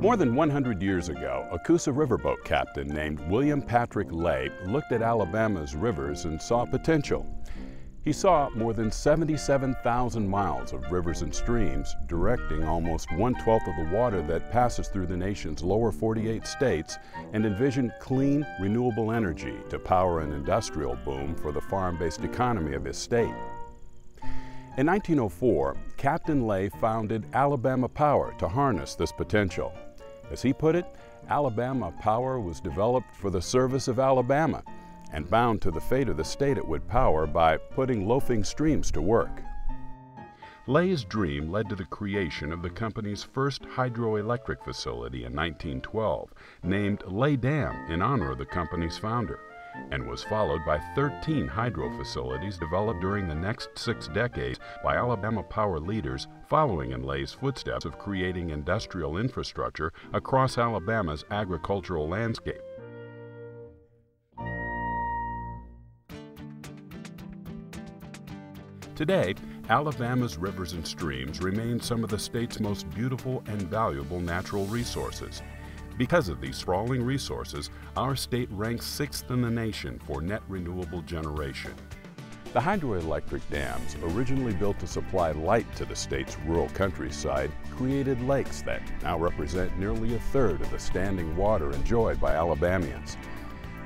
More than 100 years ago, a Coosa riverboat captain named William Patrick Lay looked at Alabama's rivers and saw potential. He saw more than 77,000 miles of rivers and streams, directing almost one-twelfth of the water that passes through the nation's lower 48 states, and envisioned clean, renewable energy to power an industrial boom for the farm-based economy of his state. In 1904, Captain Lay founded Alabama Power to harness this potential. As he put it, Alabama Power was developed for the service of Alabama and bound to the fate of the state it would power by putting loafing streams to work. Lay's dream led to the creation of the company's first hydroelectric facility in 1912, named Lay Dam in honor of the company's founder and was followed by 13 hydro facilities developed during the next six decades by Alabama power leaders following in Lay's footsteps of creating industrial infrastructure across Alabama's agricultural landscape. Today, Alabama's rivers and streams remain some of the state's most beautiful and valuable natural resources. Because of these sprawling resources, our state ranks sixth in the nation for net renewable generation. The hydroelectric dams, originally built to supply light to the state's rural countryside, created lakes that now represent nearly a third of the standing water enjoyed by Alabamians.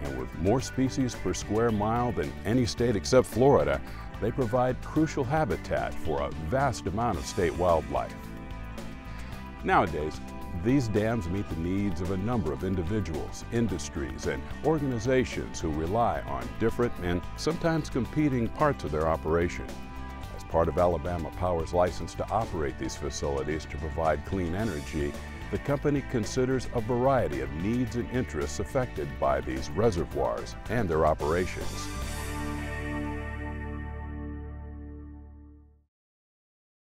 And with more species per square mile than any state except Florida, they provide crucial habitat for a vast amount of state wildlife. Nowadays, these dams meet the needs of a number of individuals, industries, and organizations who rely on different and sometimes competing parts of their operation. As part of Alabama Power's license to operate these facilities to provide clean energy, the company considers a variety of needs and interests affected by these reservoirs and their operations.